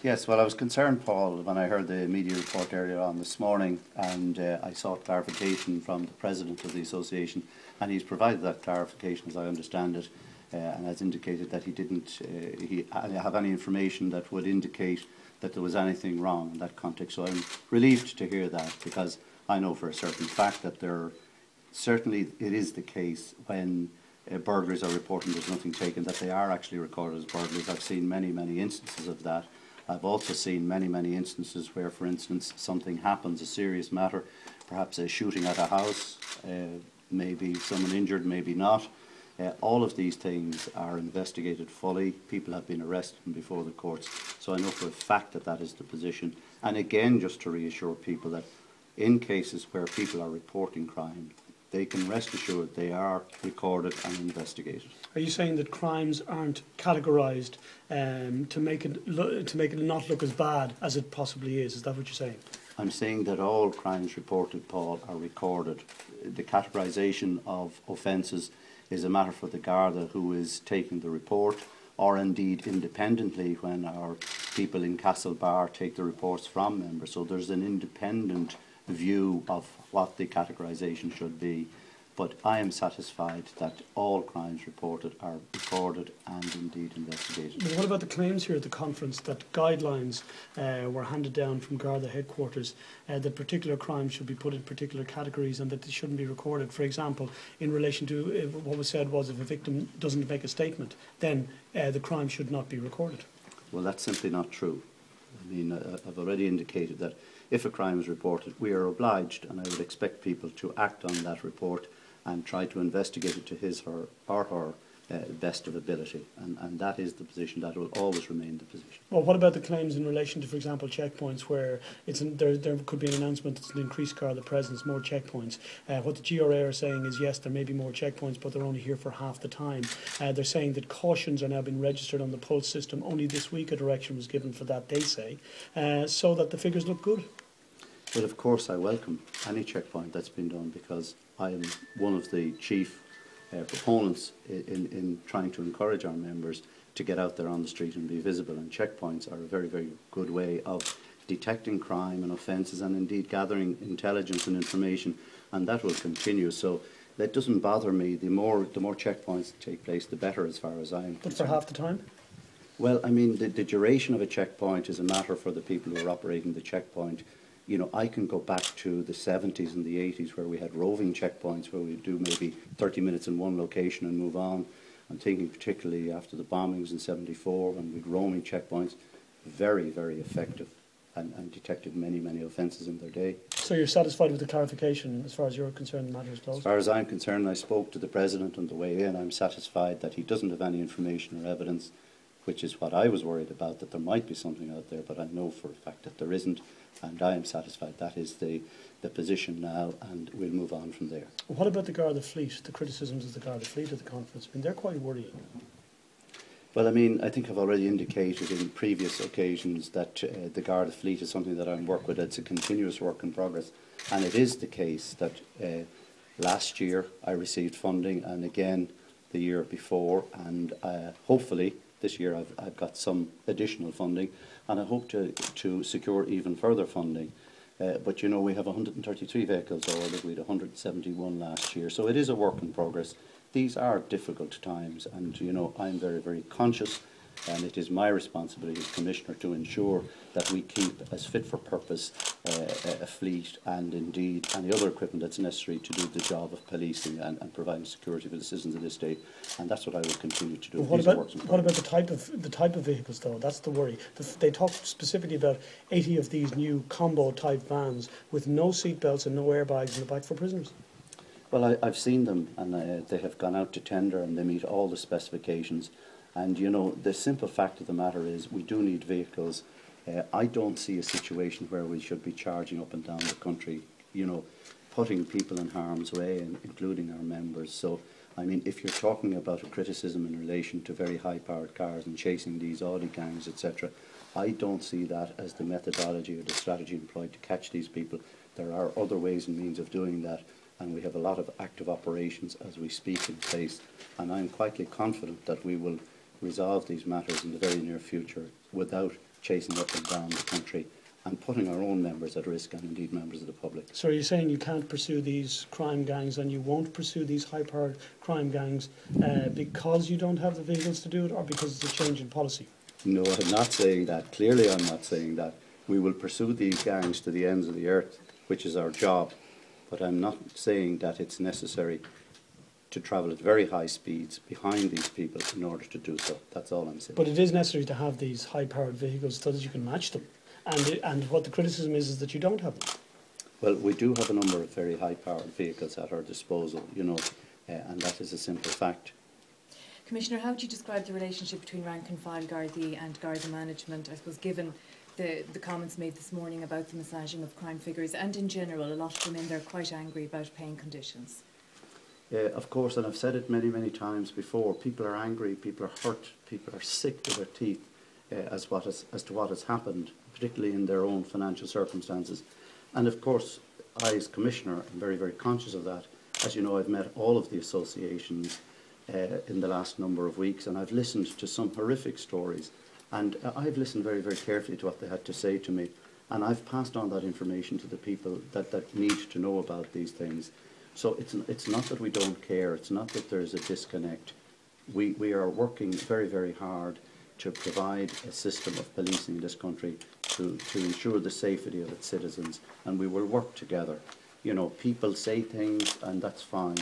Yes, well, I was concerned, Paul, when I heard the media report earlier on this morning, and uh, I sought clarification from the president of the association, and he's provided that clarification, as I understand it, uh, and has indicated that he didn't uh, he have any information that would indicate that there was anything wrong in that context. So I'm relieved to hear that because I know for a certain fact that there certainly it is the case when uh, burglaries are reporting there's nothing taken that they are actually recorded as burglaries. I've seen many many instances of that. I've also seen many, many instances where, for instance, something happens, a serious matter, perhaps a shooting at a house, uh, maybe someone injured, maybe not. Uh, all of these things are investigated fully. People have been arrested before the courts. So I know for a fact that that is the position. And again, just to reassure people that in cases where people are reporting crime, they can rest assured they are recorded and investigated. Are you saying that crimes aren't categorised um, to make it to make it not look as bad as it possibly is? Is that what you're saying? I'm saying that all crimes reported, Paul, are recorded. The categorisation of offences is a matter for the Garda who is taking the report, or indeed independently when our people in Castlebar take the reports from members. So there's an independent view of what the categorisation should be. But I am satisfied that all crimes reported are recorded and indeed investigated. But what about the claims here at the conference that guidelines uh, were handed down from Garda headquarters uh, that particular crimes should be put in particular categories and that they shouldn't be recorded? For example, in relation to uh, what was said was if a victim doesn't make a statement, then uh, the crime should not be recorded. Well, that's simply not true. I mean, I've already indicated that if a crime is reported, we are obliged, and I would expect people to act on that report and try to investigate it to his or her uh, best of ability. And, and that is the position that will always remain the position. Well, what about the claims in relation to, for example, checkpoints where it's an, there, there could be an announcement that's an increased Garda presence, more checkpoints. Uh, what the GRA are saying is, yes, there may be more checkpoints, but they're only here for half the time. Uh, they're saying that cautions are now being registered on the Pulse system. Only this week a direction was given for that, they say, uh, so that the figures look good. Well, of course, I welcome any checkpoint that's been done because I am one of the chief uh, proponents in, in trying to encourage our members to get out there on the street and be visible. And checkpoints are a very, very good way of detecting crime and offences and indeed gathering intelligence and information. And that will continue. So that doesn't bother me. The more, the more checkpoints take place, the better as far as I'm But concerned. But for half the time? Well, I mean, the, the duration of a checkpoint is a matter for the people who are operating the checkpoint you know, I can go back to the 70s and the 80s where we had roving checkpoints where we'd do maybe 30 minutes in one location and move on. I'm thinking particularly after the bombings in 74 when we'd roaming checkpoints, very, very effective and, and detected many, many offences in their day. So you're satisfied with the clarification as far as you're concerned, the matter is closed? As far as I'm concerned, I spoke to the President on the way in. I'm satisfied that he doesn't have any information or evidence, which is what I was worried about, that there might be something out there, but I know for a fact that there isn't and I am satisfied that is the, the position now, and we'll move on from there. What about the Garda fleet, the criticisms of the Garda fleet at the conference? I mean, they're quite worrying. Well, I mean, I think I've already indicated in previous occasions that uh, the Garda fleet is something that I'm work with. It's a continuous work in progress, and it is the case that uh, last year I received funding, and again the year before, and uh, hopefully this year I've, I've got some additional funding and I hope to, to secure even further funding. Uh, but you know, we have 133 vehicles ordered, we had 171 last year, so it is a work in progress. These are difficult times, and you know, I'm very, very conscious and it is my responsibility as Commissioner to ensure that we keep as fit for purpose uh, a fleet and indeed any other equipment that's necessary to do the job of policing and, and providing security for the citizens of this state and that's what I will continue to do. Well, what, about, what about the type of the type of vehicles though? That's the worry. The, they talked specifically about 80 of these new combo type vans with no seatbelts and no airbags in the back for prisoners. Well, I, have seen them and uh, they have gone out to tender and they meet all the specifications and you know, the simple fact of the matter is we do need vehicles. Uh, I don't see a situation where we should be charging up and down the country, you know, putting people in harm's way, and including our members. So, I mean, if you're talking about a criticism in relation to very high-powered cars and chasing these Audi gangs, etc., I don't see that as the methodology or the strategy employed to catch these people. There are other ways and means of doing that, and we have a lot of active operations as we speak in place. And I'm quietly confident that we will resolve these matters in the very near future without chasing up and down the country and putting our own members at risk and indeed members of the public. So are you're saying you can't pursue these crime gangs and you won't pursue these high-powered crime gangs uh, because you don't have the vehicles to do it or because it's a change in policy? No, I'm not saying that. Clearly, I'm not saying that. We will pursue these gangs to the ends of the earth, which is our job. But I'm not saying that it's necessary to travel at very high speeds behind these people in order to do so. That's all I'm saying. But it is necessary to have these high-powered vehicles so that you can match them. And, and what the criticism is is that you don't have them. Well, we do have a number of very high-powered vehicles at our disposal, you know, uh, and that is a simple fact. Commissioner, how would you describe the relationship between rank and file Gardaí and Garda management? I suppose given the, the comments made this morning about the massaging of crime figures and in general, a lot of them in there quite angry about paying conditions. Uh, of course, and I've said it many, many times before, people are angry, people are hurt, people are sick to their teeth uh, as, what has, as to what has happened, particularly in their own financial circumstances. And of course, I as Commissioner am very, very conscious of that. As you know, I've met all of the associations uh, in the last number of weeks and I've listened to some horrific stories and uh, I've listened very, very carefully to what they had to say to me and I've passed on that information to the people that, that need to know about these things. So it's, it's not that we don't care, it's not that there's a disconnect. We, we are working very, very hard to provide a system of policing in this country to, to ensure the safety of its citizens, and we will work together. You know, people say things, and that's fine,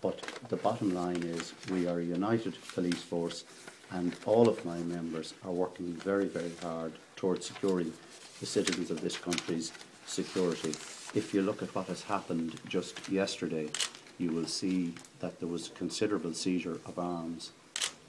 but the bottom line is we are a united police force, and all of my members are working very, very hard towards securing the citizens of this country's security. If you look at what has happened just yesterday, you will see that there was considerable seizure of arms.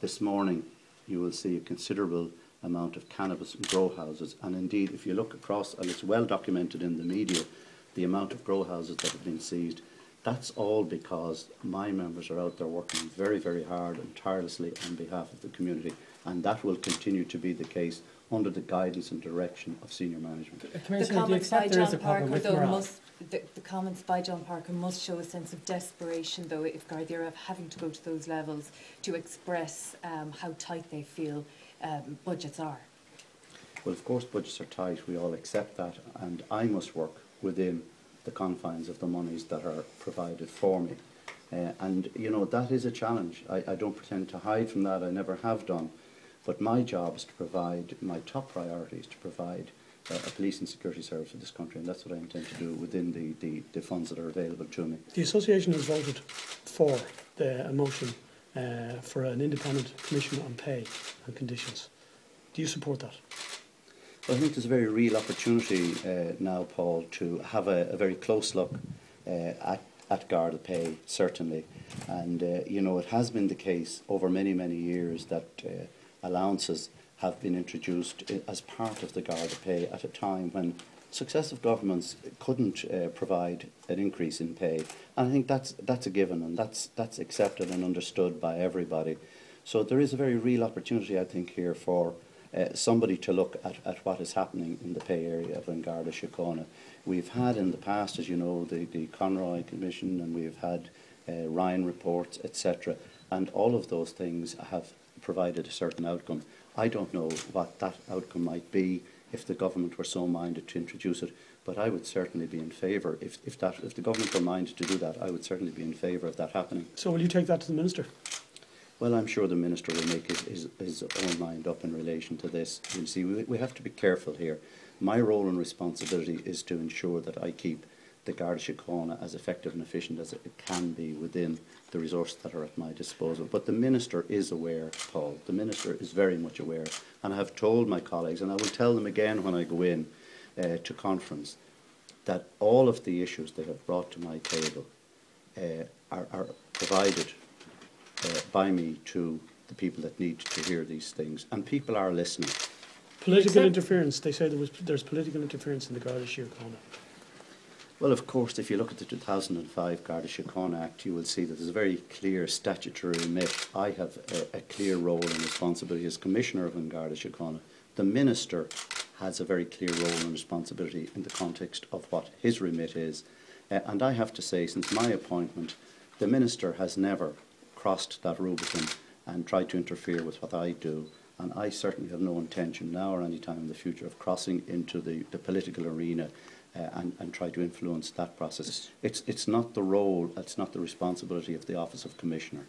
This morning, you will see a considerable amount of cannabis grow houses. And indeed, if you look across, and it's well documented in the media, the amount of grow houses that have been seized, that's all because my members are out there working very, very hard and tirelessly on behalf of the community. And that will continue to be the case under the guidance and direction of senior management. The Commissioner, do you comments by accept there is a John problem Parker, though, must, the, the comments by John Parker must show a sense of desperation, though, if Gardaí are having to go to those levels to express um, how tight they feel um, budgets are. Well, of course, budgets are tight, we all accept that, and I must work within the confines of the monies that are provided for me. Uh, and, you know, that is a challenge. I, I don't pretend to hide from that, I never have done. But my job is to provide, my top priority is to provide uh, a police and security service for this country, and that's what I intend to do within the, the, the funds that are available to me. The association has voted for the a motion uh, for an independent commission on pay and conditions. Do you support that? Well, I think there's a very real opportunity uh, now, Paul, to have a, a very close look uh, at, at Garda pay, certainly. And, uh, you know, it has been the case over many, many years that uh, allowances have been introduced as part of the Garda pay at a time when successive governments couldn't uh, provide an increase in pay. And I think that's, that's a given and that's, that's accepted and understood by everybody. So there is a very real opportunity, I think, here for uh, somebody to look at, at what is happening in the pay area of Garda Síochána. We've had in the past, as you know, the, the Conroy Commission and we've had uh, Ryan reports, etc. And all of those things have provided a certain outcome. I don't know what that outcome might be if the government were so minded to introduce it, but I would certainly be in favour. If, if, that, if the government were minded to do that, I would certainly be in favour of that happening. So will you take that to the minister? Well, I'm sure the Minister will make his, his, his own mind up in relation to this. You see, we, we have to be careful here. My role and responsibility is to ensure that I keep the Garda Síochána as effective and efficient as it can be within the resources that are at my disposal. But the Minister is aware, Paul. The Minister is very much aware. And I have told my colleagues, and I will tell them again when I go in uh, to conference, that all of the issues they have brought to my table uh, are, are provided uh, by me to the people that need to hear these things. And people are listening. Political Except- interference. They say there was there's political interference in the Garda Síochána. Well, of course, if you look at the 2005 Garda Síochána Act, you will see that there's a very clear statutory remit. I have a, a clear role and responsibility as Commissioner of Garda Síochána. The Minister has a very clear role and responsibility in the context of what his remit is. Uh, and I have to say, since my appointment, the Minister has never crossed that Rubicon and tried to interfere with what I do. And I certainly have no intention now or any time in the future of crossing into the, the political arena uh, and, and try to influence that process. It's, it's not the role, it's not the responsibility of the Office of Commissioner.